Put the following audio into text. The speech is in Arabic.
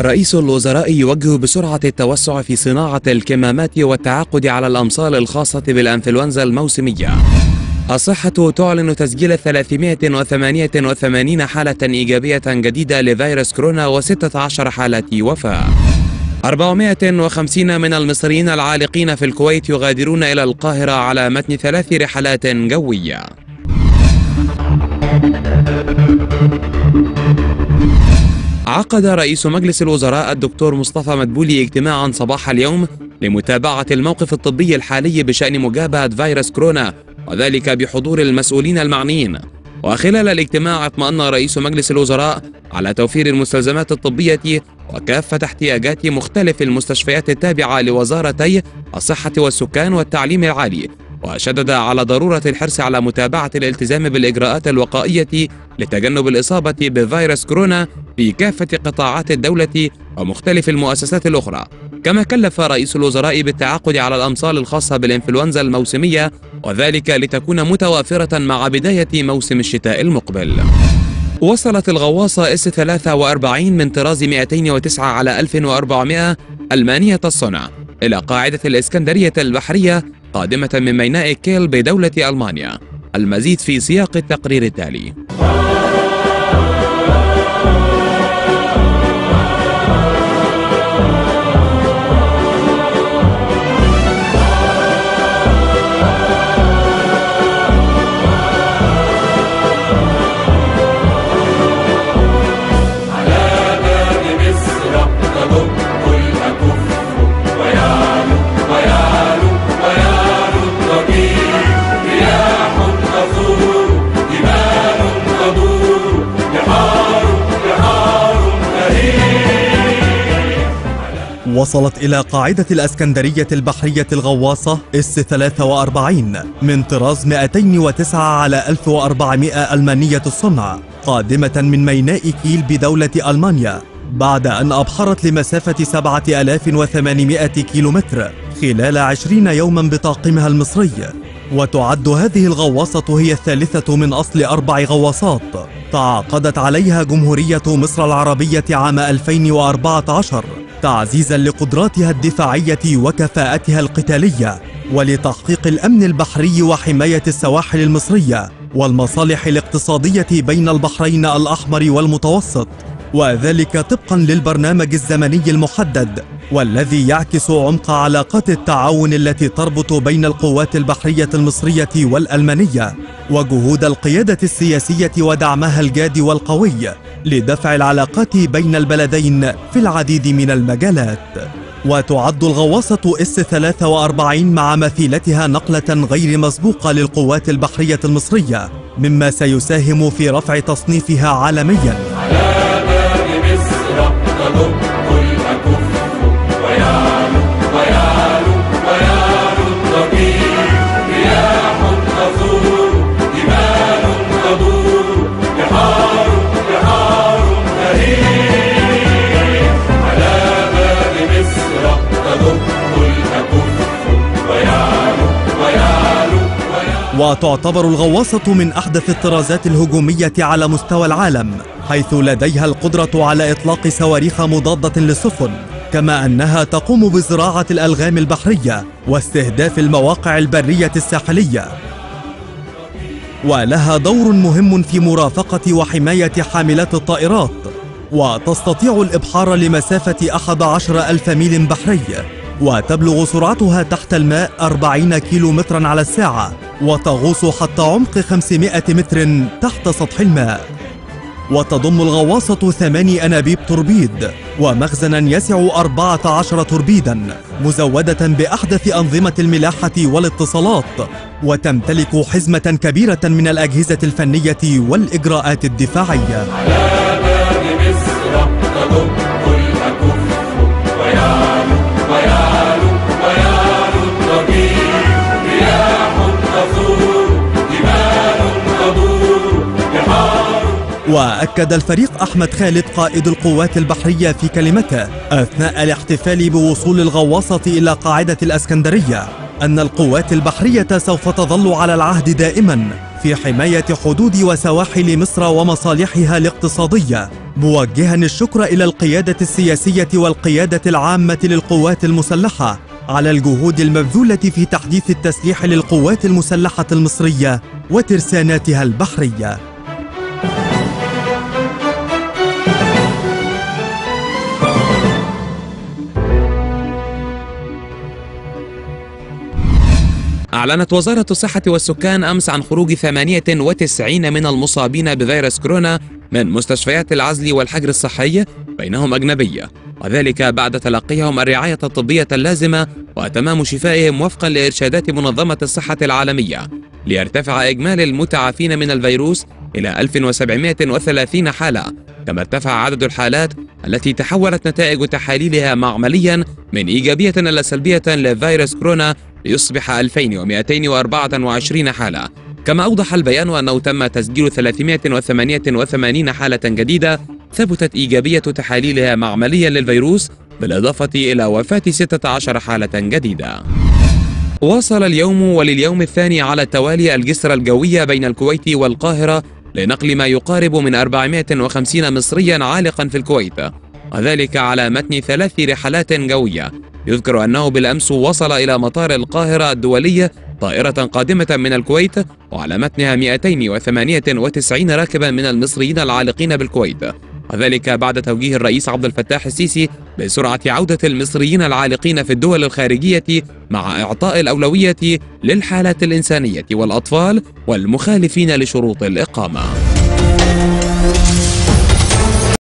رئيس الوزراء يوجه بسرعة التوسع في صناعة الكمامات والتعاقد على الأمصال الخاصة بالأنفلونزا الموسمية. الصحة تعلن تسجيل 388 حالة إيجابية جديدة لفيروس كورونا و16 حالة وفاة. 450 من المصريين العالقين في الكويت يغادرون إلى القاهرة على متن ثلاث رحلات جوية. عقد رئيس مجلس الوزراء الدكتور مصطفى مدبولي اجتماعا صباح اليوم لمتابعة الموقف الطبي الحالي بشأن مجابهة فيروس كورونا وذلك بحضور المسؤولين المعنيين. وخلال الاجتماع اطمأن رئيس مجلس الوزراء على توفير المستلزمات الطبية وكافة احتياجات مختلف المستشفيات التابعة لوزارتي الصحة والسكان والتعليم العالي. وشدد على ضرورة الحرص على متابعة الالتزام بالإجراءات الوقائية لتجنب الإصابة بفيروس كورونا في كافة قطاعات الدولة ومختلف المؤسسات الأخرى. كما كلف رئيس الوزراء بالتعاقد على الأمصال الخاصة بالإنفلونزا الموسمية وذلك لتكون متوافرة مع بداية موسم الشتاء المقبل. وصلت الغواصة إس 43 من طراز 209 على 1400 ألمانية الصنع. إلى قاعدة الإسكندرية البحرية قادمة من ميناء كيل بدولة ألمانيا المزيد في سياق التقرير التالي. وصلت إلى قاعدة الأسكندرية البحرية الغواصة إس 43 من طراز 209 على 1400 ألمانية الصنع قادمة من ميناء كيل بدولة ألمانيا بعد أن أبحرت لمسافة 7800 كيلومتر خلال 20 يوما بطاقمها المصري. وتعد هذه الغواصة هي الثالثة من أصل أربع غواصات. تعاقدت عليها جمهورية مصر العربية عام 2014 تعزيزا لقدراتها الدفاعية وكفاءتها القتالية ولتحقيق الأمن البحري وحماية السواحل المصرية والمصالح الاقتصادية بين البحرين الأحمر والمتوسط. وذلك طبقا للبرنامج الزمني المحدد والذي يعكس عمق علاقات التعاون التي تربط بين القوات البحرية المصرية والألمانية وجهود القيادة السياسية ودعمها الجاد والقوي لدفع العلاقات بين البلدين في العديد من المجالات. وتعد الغواصة إس 43 مع مثيلتها نقلة غير مسبوقة للقوات البحرية المصرية مما سيساهم في رفع تصنيفها عالمياً. وتعتبر الغواصة من أحدث الطرازات الهجومية على مستوى العالم حيث لديها القدرة على إطلاق صواريخ مضادة للسفن كما أنها تقوم بزراعة الألغام البحرية واستهداف المواقع البرية الساحلية. ولها دور مهم في مرافقة وحماية حاملات الطائرات وتستطيع الإبحار لمسافة 11 ألف ميل بحري. وتبلغ سرعتها تحت الماء 40 كيلو مترا على الساعة وتغوص حتى عمق 500 متر تحت سطح الماء. وتضم الغواصة ثماني أنابيب توربيد ومخزنا يسع 14 توربيدا مزودة بأحدث أنظمة الملاحة والاتصالات. وتمتلك حزمة كبيرة من الأجهزة الفنية والإجراءات الدفاعية. وأكد الفريق أحمد خالد قائد القوات البحرية في كلمته أثناء الاحتفال بوصول الغواصة إلى قاعدة الأسكندرية أن القوات البحرية سوف تظل على العهد دائما في حماية حدود وسواحل مصر ومصالحها الاقتصادية موجها الشكر إلى القيادة السياسية والقيادة العامة للقوات المسلحة على الجهود المبذولة في تحديث التسليح للقوات المسلحة المصرية وترساناتها البحرية. أعلنت وزارة الصحة والسكان أمس عن خروج 98 من المصابين بفيروس كورونا من مستشفيات العزل والحجر الصحي بينهم أجنبية. وذلك بعد تلقيهم الرعاية الطبية اللازمة وتمام شفائهم وفقا لإرشادات منظمة الصحة العالمية. ليرتفع إجمالي المتعافين من الفيروس إلى 1730 حالة كما ارتفع عدد الحالات التي تحولت نتائج تحاليلها معمليا من إيجابية إلى سلبية لفيروس كورونا ليصبح 2224 حالة. كما أوضح البيان أنه تم تسجيل 388 حالة جديدة ثبتت إيجابية تحاليلها معمليا للفيروس بالإضافة إلى وفاة 16 حالة جديدة. واصل اليوم ولليوم الثاني على التوالي الجسر الجوية بين الكويت والقاهرة لنقل ما يقارب من 450 مصريا عالقا في الكويت وذلك على متن ثلاث رحلات جوية. يذكر أنه بالأمس وصل إلى مطار القاهرة الدولي طائرة قادمة من الكويت وعلى متنها 298 راكبا من المصريين العالقين بالكويت. وذلك بعد توجيه الرئيس عبد الفتاح السيسي بسرعة عودة المصريين العالقين في الدول الخارجية مع إعطاء الأولوية للحالات الإنسانية والأطفال والمخالفين لشروط الإقامة.